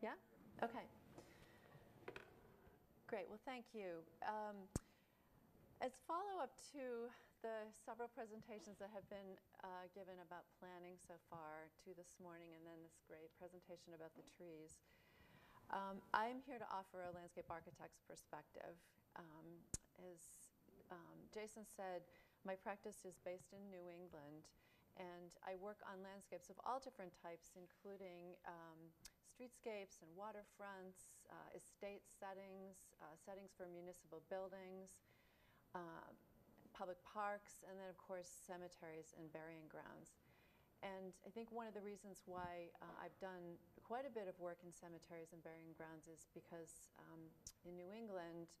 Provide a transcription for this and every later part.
Yeah? Okay. Great. Well, thank you. Um, as follow-up to the several presentations that have been uh, given about planning so far to this morning and then this great presentation about the trees, um, I'm here to offer a landscape architect's perspective. Um, as um, Jason said, my practice is based in New England and I work on landscapes of all different types, including um, streetscapes and waterfronts, uh, estate settings, uh, settings for municipal buildings, uh, public parks, and then, of course, cemeteries and burying grounds. And I think one of the reasons why uh, I've done quite a bit of work in cemeteries and burying grounds is because um, in New England,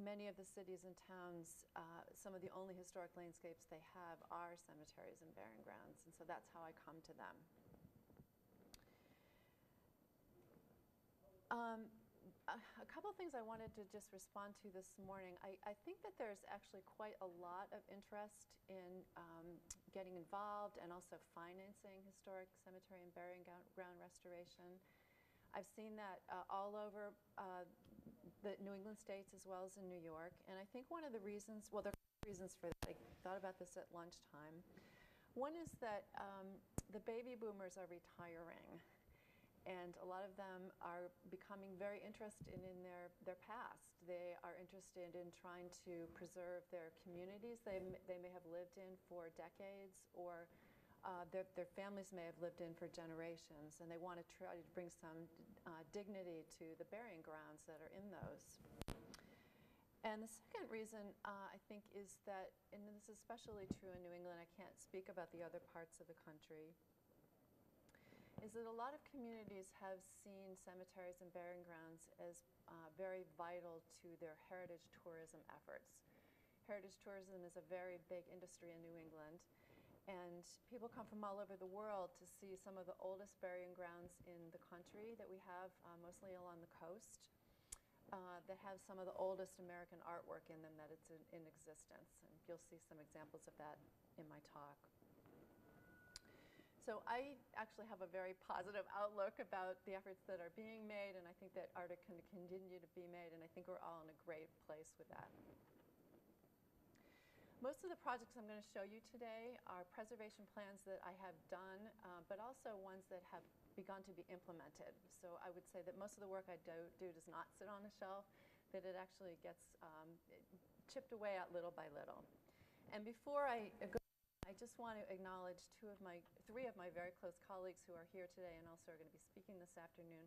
many of the cities and towns, uh, some of the only historic landscapes they have are cemeteries and burying grounds. And so that's how I come to them. Um, a, couple things I wanted to just respond to this morning. I, I, think that there's actually quite a lot of interest in um, getting involved and also financing historic cemetery and burying ground restoration. I've seen that uh, all over uh, the New England states as well as in New York. And I think one of the reasons, well, there are reasons for that. I thought about this at lunchtime. One is that um, the baby boomers are retiring. And a lot of them are becoming very interested in their, their past. They are interested in trying to preserve their communities they, they may have lived in for decades or uh, their, their, families may have lived in for generations, and they want to try to bring some uh, dignity to the burying grounds that are in those. And the second reason, uh, I think, is that, and this is especially true in New England, I can't speak about the other parts of the country, is that a lot of communities have seen cemeteries and burying grounds as uh, very vital to their heritage tourism efforts. Heritage tourism is a very big industry in New England, and people come from all over the world to see some of the oldest burying grounds in the country that we have, uh, mostly along the coast, uh, that have some of the oldest American artwork in them that it's in, in existence. And you'll see some examples of that in my talk. So I actually have a very positive outlook about the efforts that are being made, and I think that art can continue to be made, and I think we're all in a great place with that. Most of the projects I'm going to show you today are preservation plans that I have done, uh, but also ones that have begun to be implemented. So I would say that most of the work I do, do does not sit on a shelf, that it actually gets um, chipped away at little by little. And before I go, I just want to acknowledge two of my, three of my very close colleagues who are here today and also are going to be speaking this afternoon,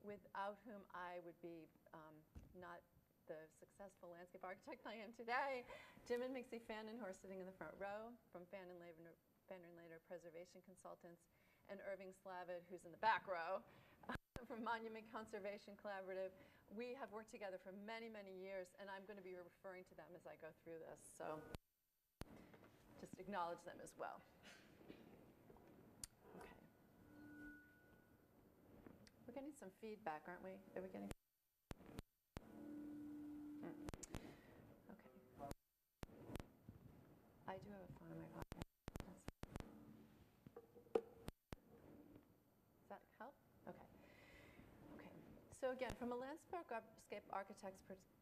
without whom I would be um, not the successful landscape architect I am today, Jim and Minxie Fannin, who are sitting in the front row from Fannin Lehner, Fannin Lehner Preservation Consultants, and Irving Slavid, who's in the back row from Monument Conservation Collaborative. We have worked together for many, many years, and I'm going to be referring to them as I go through this. So just acknowledge them as well. Okay. We're getting some feedback, aren't we? Are we getting? Hmm. Okay. I do have a phone in my pocket. Does that help? Okay. Okay. So again, from a landscape architect's perspective,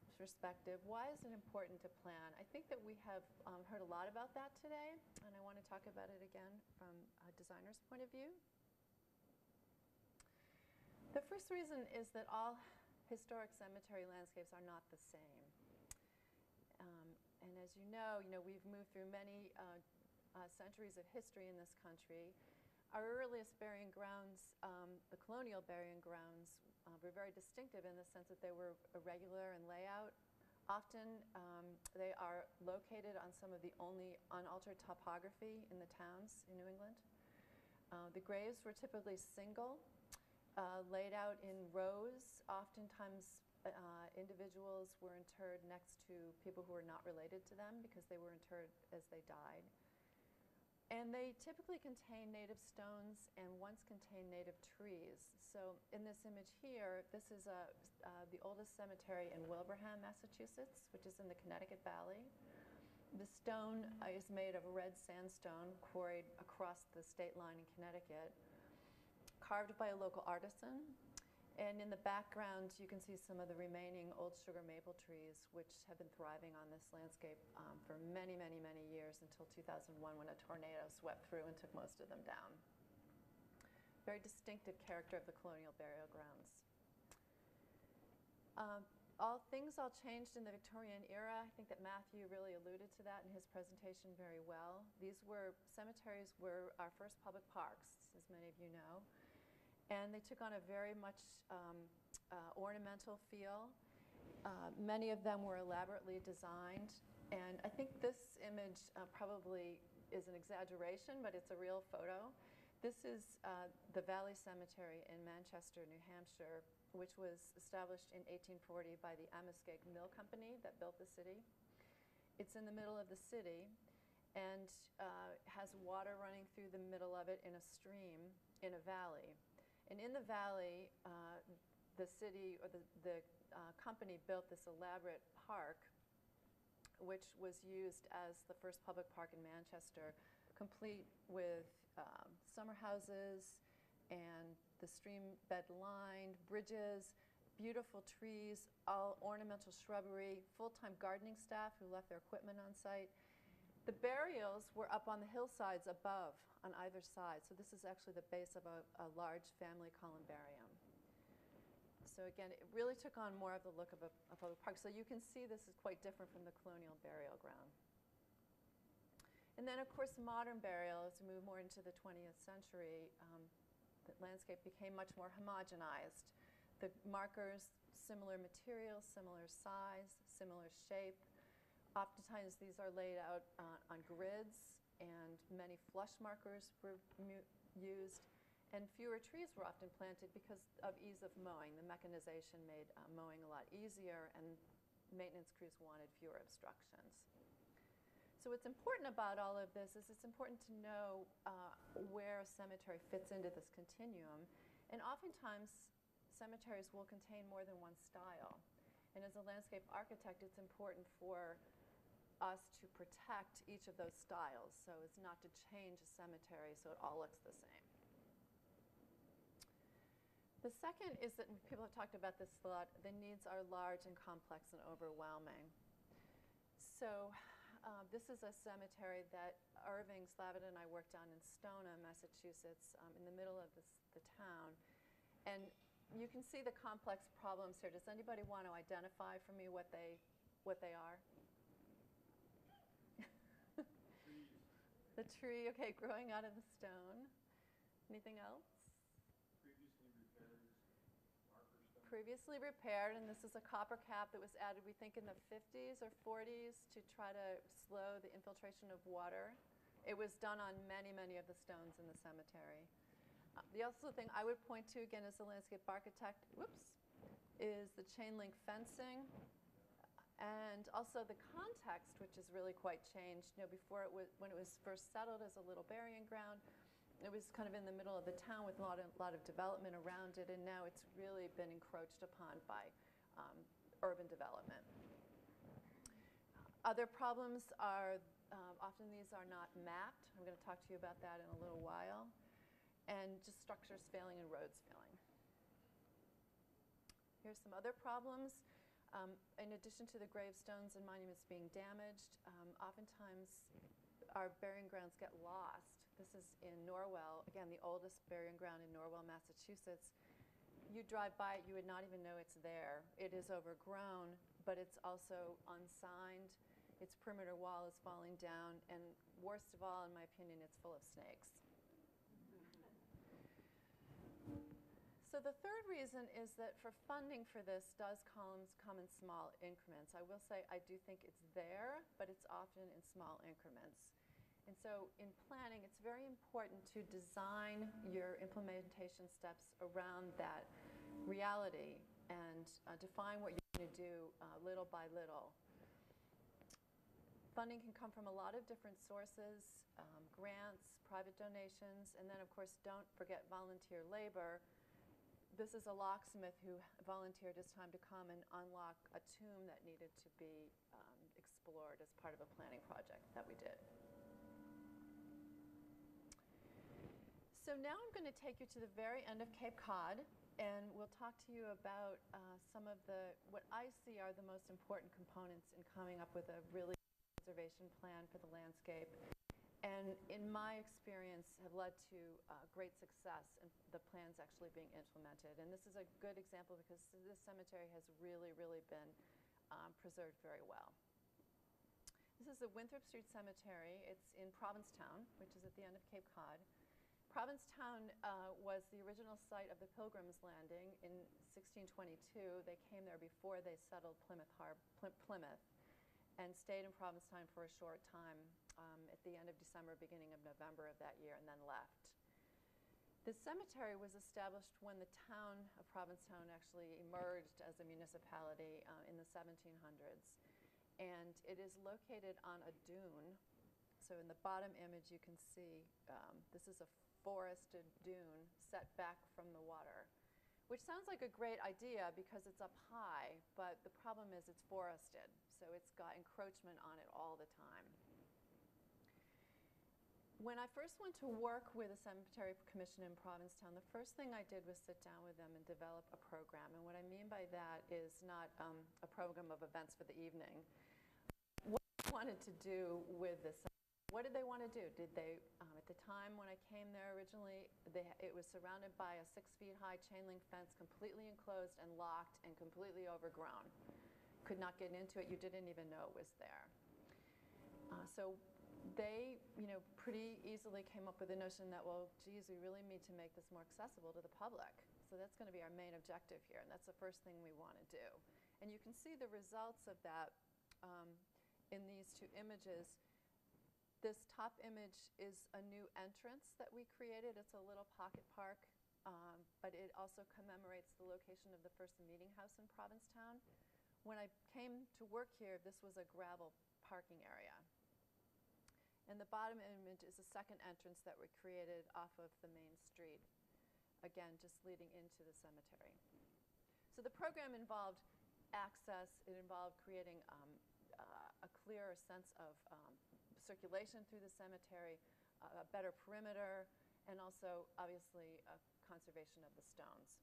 why is it important to plan? I think that we have um, heard a lot about that today, and I want to talk about it again from a designer's point of view. The first reason is that all historic cemetery landscapes are not the same. Um, and as you know, you know, we've moved through many uh, uh, centuries of history in this country. Our earliest burying grounds, um, the colonial burying grounds, uh, were very distinctive in the sense that they were irregular in layout. Often um, they are located on some of the only unaltered topography in the towns in New England. Uh, the graves were typically single, uh, laid out in rows, oftentimes uh, individuals were interred next to people who were not related to them because they were interred as they died. And they typically contain native stones and once contained native trees. So in this image here, this is a, uh, the oldest cemetery in Wilbraham, Massachusetts, which is in the Connecticut Valley. The stone uh, is made of red sandstone quarried across the state line in Connecticut, carved by a local artisan And in the background, you can see some of the remaining old sugar maple trees, which have been thriving on this landscape um, for many, many, many years until 2001 when a tornado swept through and took most of them down. Very distinctive character of the colonial burial grounds. Um, all things all changed in the Victorian era. I think that Matthew really alluded to that in his presentation very well. These were cemeteries were our first public parks, as many of you know, and they took on a very much um, uh, ornamental feel. Uh, many of them were elaborately designed, and I think this image uh, probably is an exaggeration, but it's a real photo. This is uh, the Valley Cemetery in Manchester, New Hampshire, which was established in 1840 by the Amoskeag Mill Company that built the city. It's in the middle of the city and uh, has water running through the middle of it in a stream in a valley. And in the valley, uh, the city or the, the uh, company built this elaborate park, which was used as the first public park in Manchester, complete with um, summer houses and the stream bed lined, bridges, beautiful trees, all ornamental shrubbery, full-time gardening staff who left their equipment on site. The burials were up on the hillsides above on either side. So this is actually the base of a, a large family columbarium. So again, it really took on more of the look of a, public park. So you can see this is quite different from the colonial burial ground. And then, of course, modern burial, as we move more into the 20th century, um, the landscape became much more homogenized. The markers, similar material, similar size, similar shape. Oftentimes these are laid out uh, on grids and many flush markers were used and fewer trees were often planted because of ease of mowing. The mechanization made uh, mowing a lot easier and maintenance crews wanted fewer obstructions. So what's important about all of this is it's important to know uh, where a cemetery fits into this continuum. And oftentimes, cemeteries will contain more than one style. And as a landscape architect, it's important for us to protect each of those styles so as not to change a cemetery so it all looks the same. The second is that people have talked about this a lot, the needs are large and complex and overwhelming. So uh, this is a cemetery that Irving Slavid and I worked on in Stoneham, Massachusetts, um, in the middle of this, the town. And you can see the complex problems here. Does anybody want to identify for me what they, what they are? The tree, okay, growing out of the stone. Anything else? previously repaired, marker stone. Previously repaired, and this is a copper cap that was added, we think, in the 50s or 40s to try to slow the infiltration of water. It was done on many, many of the stones in the cemetery. Uh, the other thing I would point to, again, as a landscape architect, whoops, is the chain link fencing and also the context, which has really quite changed. You know, before it was, when it was first settled as a little burying ground, it was kind of in the middle of the town with a lot of, lot of development around it, and now it's really been encroached upon by um, urban development. Other problems are, um, often these are not mapped. I'm going to talk to you about that in a little while. And just structures failing and roads failing. Here's some other problems. Um, in addition to the gravestones and monuments being damaged, um, oftentimes our burying grounds get lost this is in Norwell, again, the oldest burying ground in Norwell, Massachusetts. You drive by it, you would not even know it's there. It is overgrown, but it's also unsigned. Its perimeter wall is falling down, and worst of all, in my opinion, it's full of snakes. So the third reason is that for funding for this does columns come in small increments. I will say I do think it's there, but it's often in small increments. And so in planning, it's very important to design your implementation steps around that reality and uh, define what you're going to do uh, little by little. Funding can come from a lot of different sources, um, grants, private donations, and then of course don't forget volunteer labor. This is a locksmith who volunteered his time to come and unlock a tomb that needed to be um, explored as part of a planning project that we did. So now I'm going to take you to the very end of Cape Cod. and we'll talk to you about uh, some of the, what I see are the most important components in coming up with a really conservation plan for the landscape. And in my experience, have led to uh, great success and the plans actually being implemented. And this is a good example because this cemetery has really, really been um, preserved very well. This is the Winthrop Street Cemetery. It's in Provincetown, which is at the end of Cape Cod. Provincetown uh, was the original site of the Pilgrims Landing in 1622. They came there before they settled Plymouth, Har- Plymouth and stayed in Provincetown for a short time um, at the end of December, beginning of November of that year, and then left. The cemetery was established when the town of Provincetown actually emerged as a municipality uh, in the 1700s. And it is located on a dune. So in the bottom image, you can see um, this is a forested dune set back from the water, which sounds like a great idea because it's up high, but the problem is it's forested. So it's got encroachment on it all the time. When I first went to work with the Cemetery Commission in Provincetown, the first thing I did was sit down with them and develop a program. And what I mean by that is not um, a program of events for the evening. What they wanted to do with this, what did they want to do? Did they, um, at the time when I came there originally, they, it was surrounded by a six feet high chain link fence, completely enclosed and locked and completely overgrown. Could not get into it. You didn't even know it was there. Uh, so they, you know, pretty easily came up with the notion that, well, geez, we really need to make this more accessible to the public. So that's going to be our main objective here, and that's the first thing we want to do. And you can see the results of that um, in these two images. This top image is a new entrance that we created. It's a little pocket park, um, but it also commemorates the location of the first meeting house in Provincetown. When I came to work here, this was a gravel parking area. And the bottom image is a second entrance that we created off of the main street, again, just leading into the cemetery. So the program involved access, it involved creating um, uh, a clearer sense of um, circulation through the cemetery, uh, a better perimeter, and also, obviously, a conservation of the stones.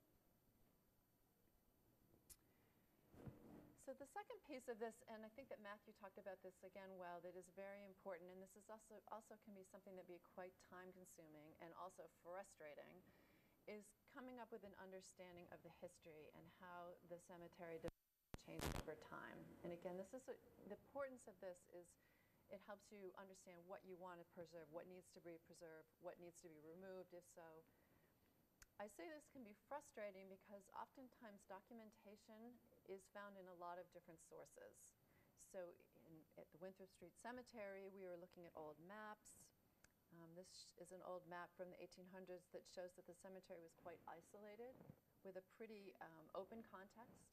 So the second piece of this, and I think that Matthew talked about this again well, that is very important, and this is also also can be something that be quite time consuming and also frustrating, is coming up with an understanding of the history and how the cemetery changed over time. And again, this is a, the importance of this is it helps you understand what you want to preserve, what needs to be preserved, what needs to be removed, if so. I say this can be frustrating because oftentimes documentation is found in a lot of different sources. So in, at the Winthrop Street Cemetery, we were looking at old maps. Um, this is an old map from the 1800s that shows that the cemetery was quite isolated with a pretty um, open context.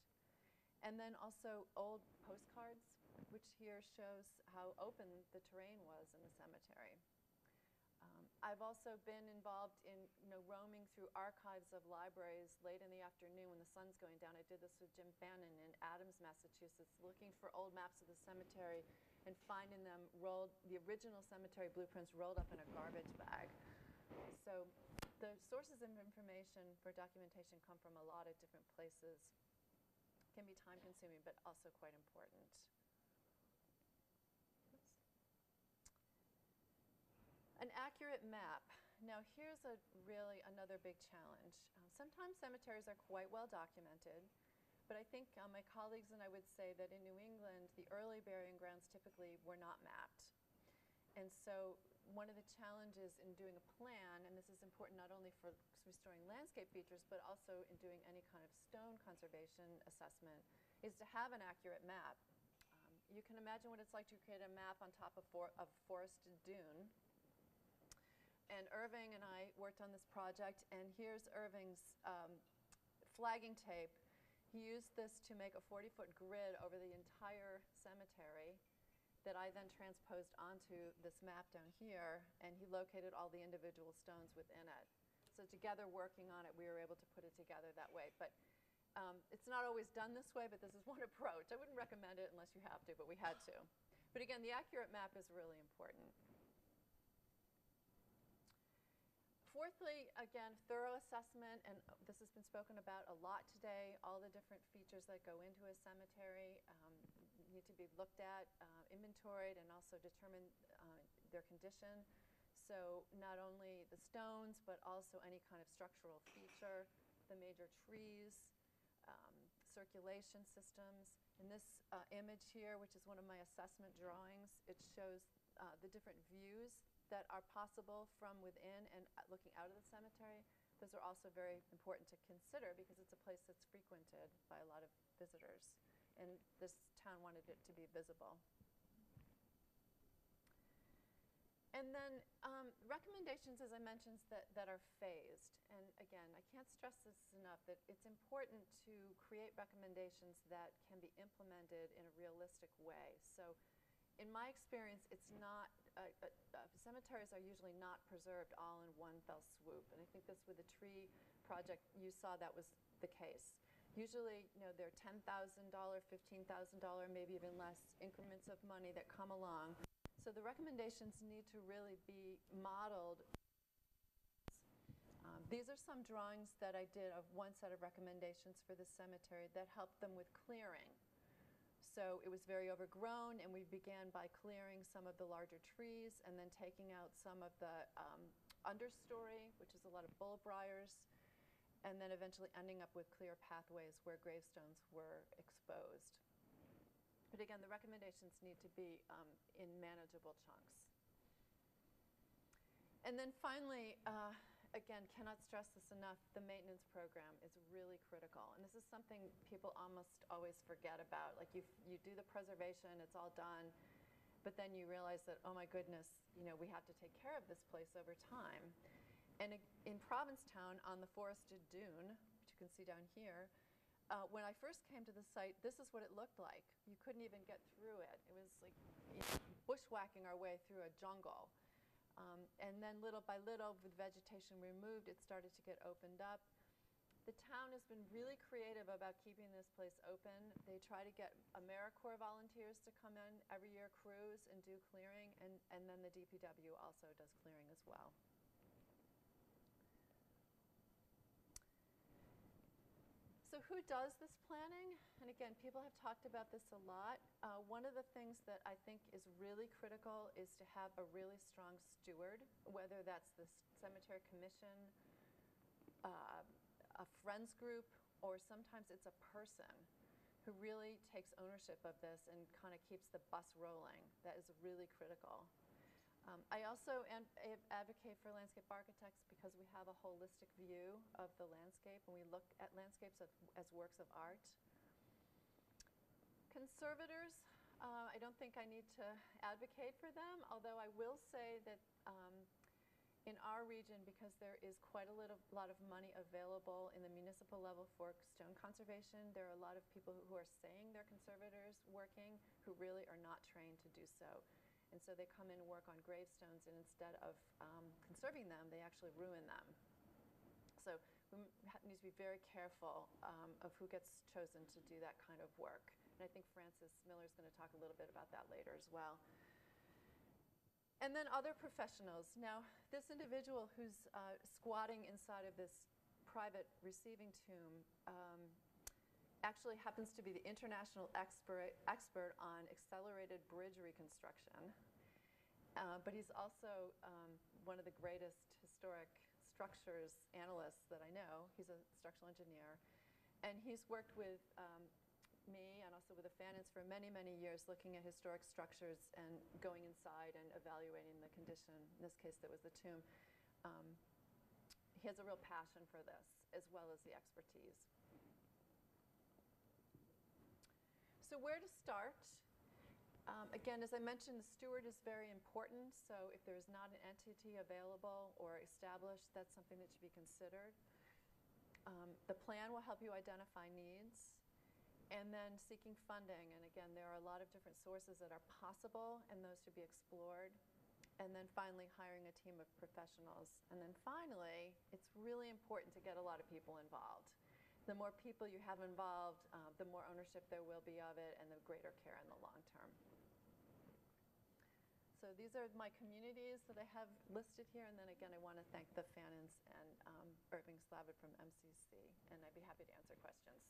And then also old postcards, which here shows how open the terrain was in the cemetery. I've also been involved in you know, roaming through archives of libraries late in the afternoon when the sun's going down. I did this with Jim Fannin in Adams, Massachusetts, looking for old maps of the cemetery and finding them rolled, the original cemetery blueprints rolled up in a garbage bag. So the sources of information for documentation come from a lot of different places. Can be time consuming, but also quite important. An accurate map. Now here's a really another big challenge. Uh, sometimes cemeteries are quite well documented, but I think uh, my colleagues and I would say that in New England, the early burying grounds typically were not mapped. And so one of the challenges in doing a plan, and this is important not only for restoring landscape features, but also in doing any kind of stone conservation assessment, is to have an accurate map. Um, you can imagine what it's like to create a map on top of, for, of forested dune and Irving and I worked on this project, and here's Irving's um, flagging tape. He used this to make a 40-foot grid over the entire cemetery that I then transposed onto this map down here, and he located all the individual stones within it. So together working on it, we were able to put it together that way. But um, it's not always done this way, but this is one approach. I wouldn't recommend it unless you have to, but we had to. But again, the accurate map is really important. Fourthly, again, thorough assessment, and this has been spoken about a lot today. All the different features that go into a cemetery um, need to be looked at, uh, inventoried, and also determine uh, their condition. So not only the stones, but also any kind of structural feature, the major trees, um, circulation systems. In this uh, image here, which is one of my assessment drawings, it shows uh, the different views that are possible from within and uh, looking out of the cemetery. Those are also very important to consider because it's a place that's frequented by a lot of visitors. And this town wanted it to be visible. And then um, recommendations, as I mentioned, that, that are phased. And again, I can't stress this enough that it's important to create recommendations that can be implemented in a realistic way. So in my experience, it's not, uh, uh, uh, cemeteries are usually not preserved all in one fell swoop. And I think this with the tree project, you saw that was the case. Usually, you know, there are $10,000, $15,000, maybe even less increments of money that come along so the recommendations need to really be modeled. Um, these are some drawings that I did of one set of recommendations for the cemetery that helped them with clearing. So it was very overgrown, and we began by clearing some of the larger trees and then taking out some of the um, understory, which is a lot of bullbriars, and then eventually ending up with clear pathways where gravestones were exposed. But again, the recommendations need to be um, in manageable chunks. And then finally, uh, again, cannot stress this enough, the maintenance program is really critical. And this is something people almost always forget about. Like you, you do the preservation, it's all done, but then you realize that, oh my goodness, you know, we have to take care of this place over time. And in Provincetown on the forested dune, which you can see down here, uh, when I first came to the site, this is what it looked like. You couldn't even get through it. It was like you know, bushwhacking our way through a jungle. Um, and then little by little, with vegetation removed, it started to get opened up. The town has been really creative about keeping this place open. They try to get AmeriCorps volunteers to come in every year, cruise and do clearing, and, and then the DPW also does clearing as well. So who does this planning? And again, people have talked about this a lot. Uh, one of the things that I think is really critical is to have a really strong steward, whether that's the cemetery commission, uh, a friends group, or sometimes it's a person who really takes ownership of this and kind of keeps the bus rolling. That is really critical. Um, I also advocate for landscape architects because we have a holistic view of the landscape and we look at landscapes as, as works of art. Conservators, uh, I don't think I need to advocate for them, although I will say that um, in our region, because there is quite a little, lot of money available in the municipal level for stone conservation, there are a lot of people who, who are saying they're conservators working who really are not trained to do so. And so they come in and work on gravestones, and instead of um, conserving them, they actually ruin them. So we need to be very careful um, of who gets chosen to do that kind of work. And I think Francis Miller is going to talk a little bit about that later as well. And then other professionals. Now, this individual who's uh, squatting inside of this private receiving tomb um, actually happens to be the international expert, expert on accelerated bridge reconstruction. Uh, but he's also um, one of the greatest historic structures analysts that I know. He's a structural engineer. And he's worked with um, me and also with the Fannins for many, many years looking at historic structures and going inside and evaluating the condition. In this case, that was the tomb. Um, he has a real passion for this, as well as the expertise. So where to start? Um, again, as I mentioned, the steward is very important. So if there's not an entity available or established, that's something that should be considered. Um, the plan will help you identify needs. And then seeking funding. And again, there are a lot of different sources that are possible, and those should be explored. And then finally, hiring a team of professionals. And then finally, it's really important to get a lot of people involved the more people you have involved, uh, the more ownership there will be of it and the greater care in the long term. so these are my communities that I have listed here, and then again, I want to thank the Fannins and um, Irving Slavid from MCC, and I'd be happy to answer questions.